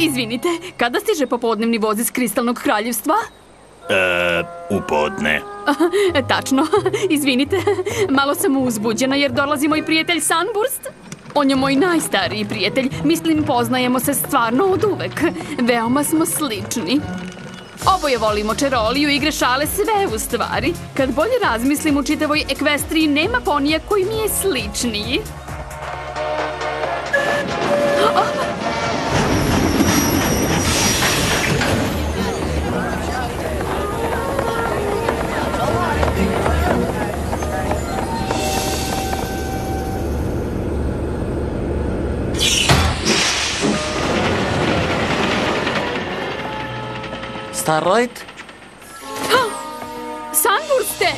Izvinite, kada stiže popodnevni voz iz Kristalnog kraljevstva? E, u podne. E, Tačno, izvinite, malo sam uzbuđena jer dolazi moj prijatelj Sunburst. On je moj najstariji prijatelj, mislim poznajemo se stvarno od uvek. Veoma smo slični. Oboje volimo čeroliju, igre šale, sve u stvari. Kad bolje razmislim u čitavoj ekvestriji nema ponija koji mi je sličniji. Starlight? Sunburste,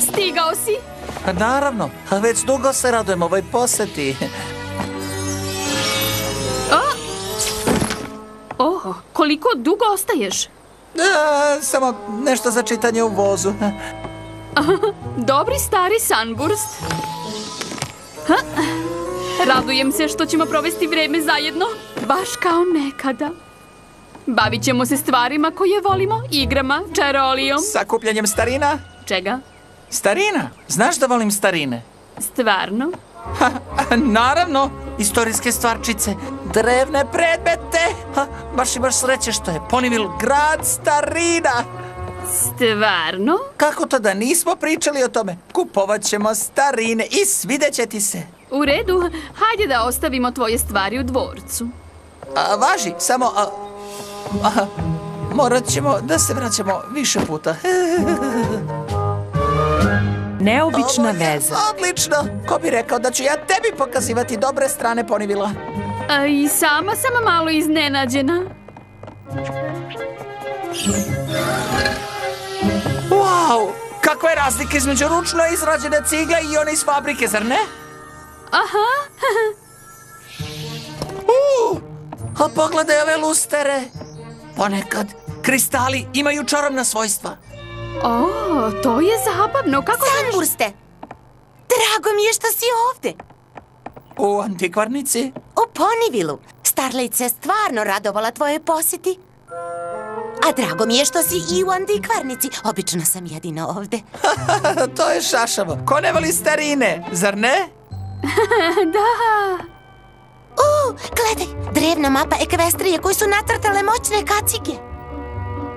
stigao si? Pa naravno, a već dugo se radujem ovoj poseti. Oh, koliko dugo ostaješ? Samo nešto za čitanje u vozu. Dobri stari Sunburst. Ha? Radujem se što ćemo provesti vreme zajedno, baš kao nekada. Bavit ćemo se stvarima koje volimo, igrama, čarolijom. Sakupljanjem starina? Čega? Starina? Znaš da volim starine? Stvarno? Ha, naravno, istorijske stvarčice, drevne predmete. Ha, baš imaš sreće što je Ponyville grad starina. Stvarno? Kako to da nismo pričali o tome? Kupovat ćemo starine i svidjet će ti se. U redu, hajde da ostavimo tvoje stvari u dvorcu. A, važi, samo... A, a, morat ćemo da se vraćamo više puta. Neobična Ovo je veza. Odlično! Ko bi rekao da ću ja tebi pokazivati dobre strane Ponivila? A I sama sam malo iznenađena. Wow! Kakva je razlika između ručno izrađene cigle i one iz fabrike, zar ne? Aha, Uh, a pogledaj ove lustere. Ponekad kristali imaju čarobna svojstva. o, to je zabavno, kako znaš? Sunburste! Drago mi je što si ovde. U antikvarnici? U. Starlight se stvarno radovala tvoje posjeti. A drago mi je što si i u antikvarnici. Obično sam jedina ovde. to je šašavo. Ko ne voli starine, zar ne? Da, U, gledaj, drevna mapa ekvestrije koju su natrtale moćne kacige.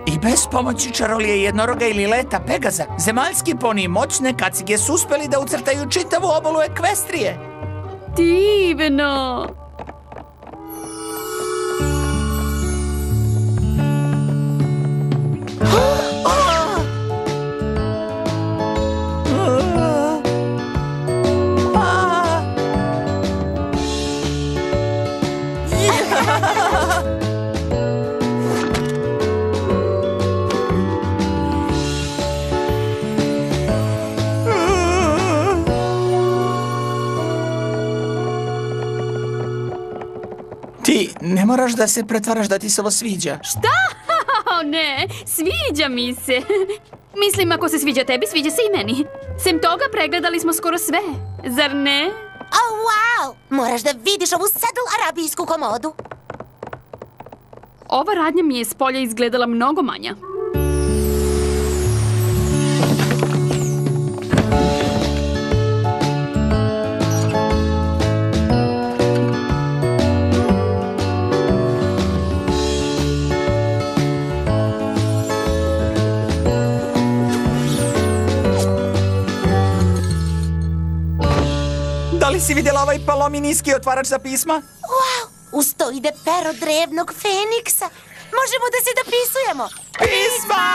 I bez pomoći čarolije jednoroga ili leta Pegaza, zemaljski poni i moćne kacige su uspeli da ucrtaju čitavu obalu ekvestrije. divno. Ne moraš da se pretvaraš da ti se ovo sviđa. Šta? O ne, sviđa mi se. Mislim, ako se sviđa tebi, sviđa se i meni. Sem toga, pregledali smo skoro sve. Zar ne? O, wow! Moraš da vidiš ovu sedl arabijsku komodu. Ova radnja mi je s polja izgledala mnogo manja. Si vidjela ovaj palominijski otvarač za pisma? Wow! Uz to ide pero drevnog feniksa. Možemo da se dopisujemo. Pisma!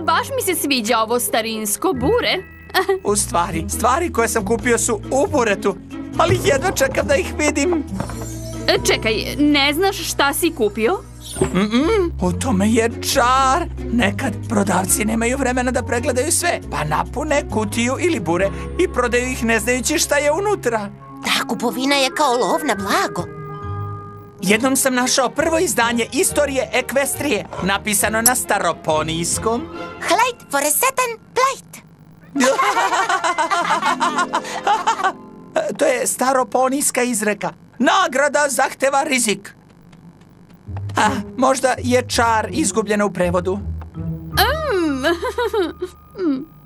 Baš mi se sviđa ovo starinsko bure. U stvari, stvari koje sam kupio su u buretu, ali jedva čekam da ih vidim. E, čekaj, ne znaš šta si kupio? U tome je čar. Nekad prodavci nemaju vremena da pregledaju sve, pa napune kutiju ili bure i prodaju ih ne znajući šta je unutra. Ta kupovina je kao lov na blago. Jednom sam našao prvo izdanje istorije Ekvestrije, napisano na staroponijskom. Hlajt for a satan plajt. To je staroponijska izreka. Nagrada zahteva rizik. A, možda je čar izgubljena u prevodu.